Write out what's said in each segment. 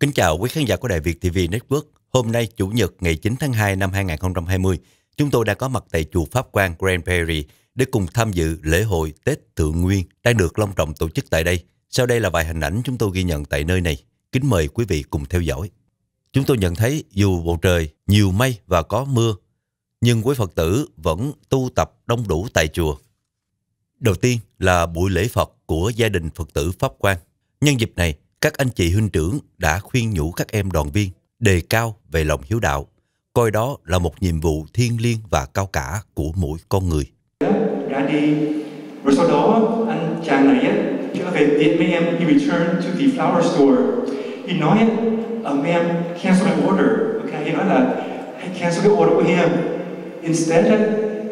Kính chào quý khán giả của Đài Việt TV Network. Hôm nay Chủ nhật ngày 9 tháng 2 năm 2020, chúng tôi đã có mặt tại chùa Pháp Quang Grand Prairie để cùng tham dự lễ hội Tết Thượng Nguyên đang được long trọng tổ chức tại đây. Sau đây là vài hình ảnh chúng tôi ghi nhận tại nơi này. Kính mời quý vị cùng theo dõi. Chúng tôi nhận thấy dù bầu trời nhiều mây và có mưa, nhưng quý Phật tử vẫn tu tập đông đủ tại chùa. Đầu tiên là buổi lễ Phật của gia đình Phật tử Pháp Quang. Nhân dịp này, các anh chị huynh trưởng đã khuyên nhủ các em đoàn viên đề cao về lòng hiếu đạo, coi đó là một nhiệm vụ thiêng liêng và cao cả của mỗi con người. đã đi rồi sau đó anh chàng này trở về điện mấy em he returned to the flower store. He nói á uh, mấy em cancel my order. Okay he nói là I cancel the order của him instead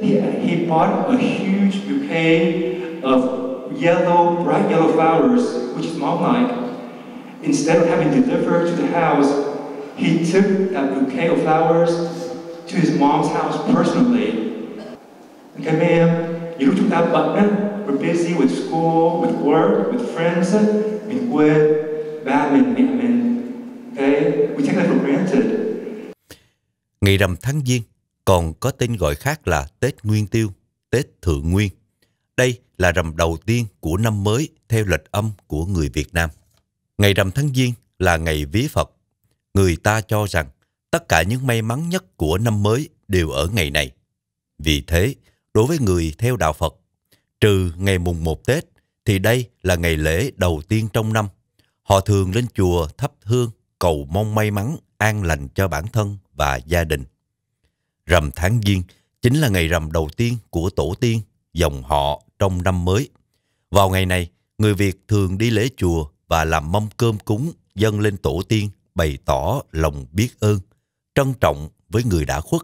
he, he bought a huge bouquet of yellow bright yellow flowers which is mom like instead of having delivered to the house he took that bouquet of flowers to his mom's house personally Okay, mấy em, nhiều lúc chúng ta bận á, we're busy with school, with work, with friends, mình quên ba mình, mẹ mình. Okay, we take that for granted. Ngày rằm tháng Giêng còn có tên gọi khác là Tết Nguyên Tiêu, Tết Thượng Nguyên. Đây là rằm đầu tiên của năm mới theo lịch âm của người Việt Nam. Ngày rằm tháng Giêng là ngày vía Phật. Người ta cho rằng tất cả những may mắn nhất của năm mới đều ở ngày này. Vì thế, đối với người theo đạo Phật, trừ ngày mùng 1 Tết, thì đây là ngày lễ đầu tiên trong năm. Họ thường lên chùa thắp hương cầu mong may mắn, an lành cho bản thân và gia đình. Rằm tháng Giêng chính là ngày rằm đầu tiên của tổ tiên, dòng họ trong năm mới. Vào ngày này, người Việt thường đi lễ chùa và làm mâm cơm cúng dâng lên tổ tiên bày tỏ lòng biết ơn, trân trọng với người đã khuất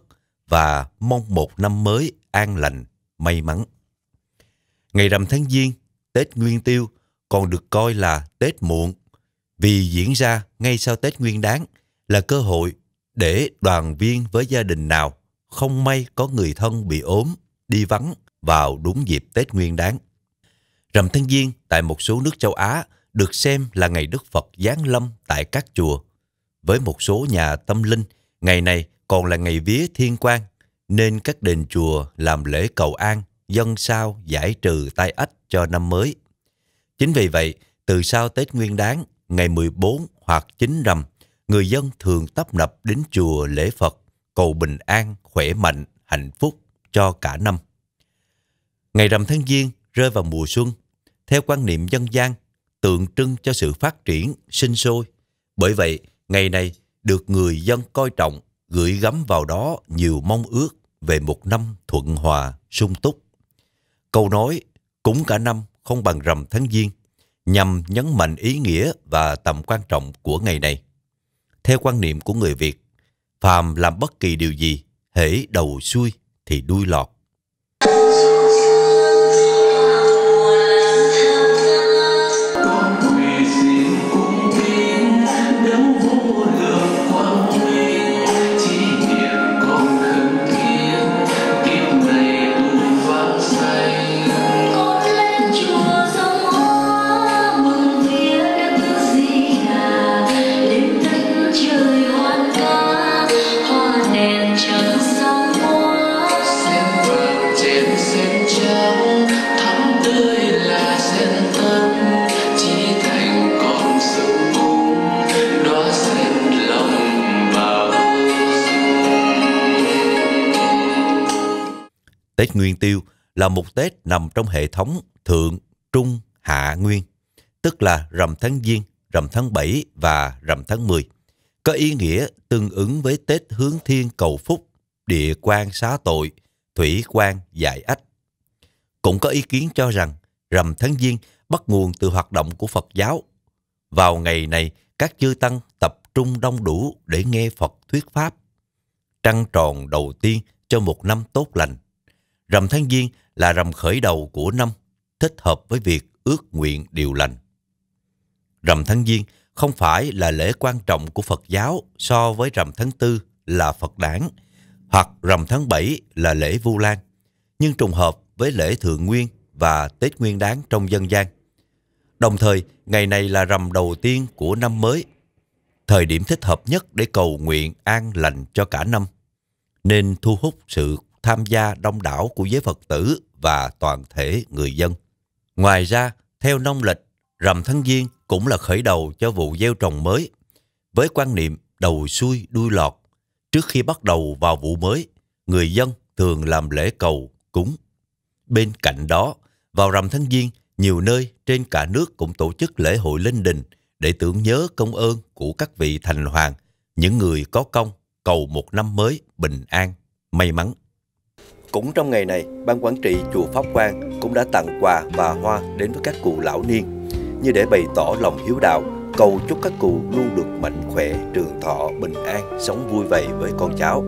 và mong một năm mới an lành, may mắn. Ngày rằm tháng Giêng, Tết Nguyên Tiêu còn được coi là Tết muộn vì diễn ra ngay sau Tết Nguyên Đán là cơ hội để đoàn viên với gia đình nào không may có người thân bị ốm, đi vắng vào đúng dịp Tết Nguyên Đán. Rằm tháng Giêng tại một số nước châu Á được xem là ngày Đức Phật giáng lâm tại các chùa. Với một số nhà tâm linh, ngày này còn là ngày vía thiên quan, nên các đền chùa làm lễ cầu an, dân sao giải trừ tai ách cho năm mới. Chính vì vậy, từ sau Tết Nguyên Đán, ngày 14 hoặc 9 rằm, người dân thường tấp nập đến chùa lễ Phật, cầu bình an, khỏe mạnh, hạnh phúc cho cả năm. Ngày rằm tháng Giêng rơi vào mùa xuân, theo quan niệm dân gian, tượng trưng cho sự phát triển, sinh sôi. Bởi vậy, ngày này được người dân coi trọng, gửi gắm vào đó nhiều mong ước về một năm thuận hòa, sung túc. Câu nói cúng cả năm không bằng rằm tháng giêng nhằm nhấn mạnh ý nghĩa và tầm quan trọng của ngày này. Theo quan niệm của người Việt, phàm làm bất kỳ điều gì, hễ đầu xuôi thì đuôi lọt. Tết Nguyên Tiêu là một Tết nằm trong hệ thống Thượng, Trung, Hạ Nguyên, tức là rằm tháng Giêng, rằm tháng 7 và rằm tháng 10. Có ý nghĩa tương ứng với Tết hướng thiên cầu phúc, địa quan xá tội, thủy quan giải ách. Cũng có ý kiến cho rằng rằm tháng Giêng bắt nguồn từ hoạt động của Phật giáo. Vào ngày này, các chư tăng tập trung đông đủ để nghe Phật thuyết pháp. Trăng tròn đầu tiên cho một năm tốt lành. Rằm tháng Giêng là rằm khởi đầu của năm, thích hợp với việc ước nguyện điều lành. Rằm tháng Giêng không phải là lễ quan trọng của Phật giáo so với rằm tháng Tư là Phật đản, hoặc rằm tháng 7 là lễ Vu Lan, nhưng trùng hợp với lễ Thượng Nguyên và Tết Nguyên Đán trong dân gian. Đồng thời, ngày này là rằm đầu tiên của năm mới. thời điểm thích hợp nhất để cầu nguyện an lành cho cả năm, nên thu hút sự tham gia đông đảo của giới Phật tử và toàn thể người dân. Ngoài ra, theo nông lịch, rằm tháng Giêng cũng là khởi đầu cho vụ gieo trồng mới. Với quan niệm đầu xuôi đuôi lọt, trước khi bắt đầu vào vụ mới, người dân thường làm lễ cầu, cúng. Bên cạnh đó, vào rằm tháng Giêng, nhiều nơi trên cả nước cũng tổ chức lễ hội lên đình để tưởng nhớ công ơn của các vị thành hoàng, những người có công cầu một năm mới bình an, may mắn. Cũng trong ngày này, Ban Quản trị Chùa Pháp Quang cũng đã tặng quà và hoa đến với các cụ lão niên, như để bày tỏ lòng hiếu đạo, cầu chúc các cụ luôn được mạnh khỏe, trường thọ, bình an, sống vui vẻ với con cháu.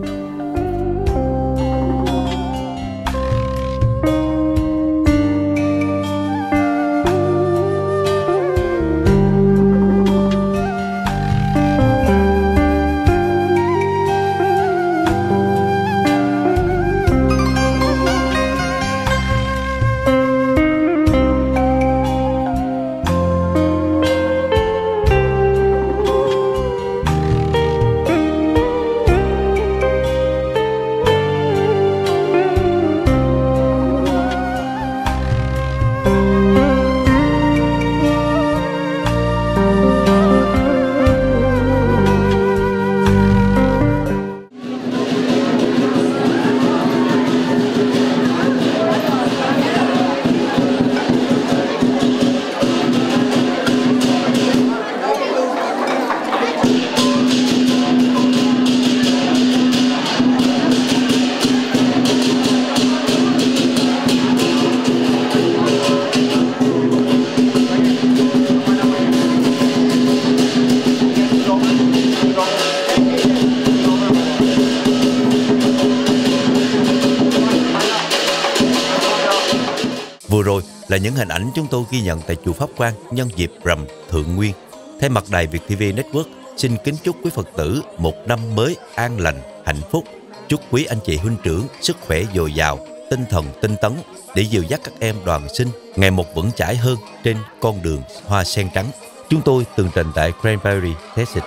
Vừa rồi là những hình ảnh chúng tôi ghi nhận tại chùa Pháp Quang nhân dịp rằm Thượng Nguyên. Thay mặt đài Việt TV Network, xin kính chúc quý Phật tử một năm mới an lành, hạnh phúc. Chúc quý anh chị huynh trưởng sức khỏe dồi dào, tinh thần tinh tấn để dìu dắt các em đoàn sinh ngày một vững chãi hơn trên con đường hoa sen trắng. Chúng tôi tường trình tại Cranberry, Texas.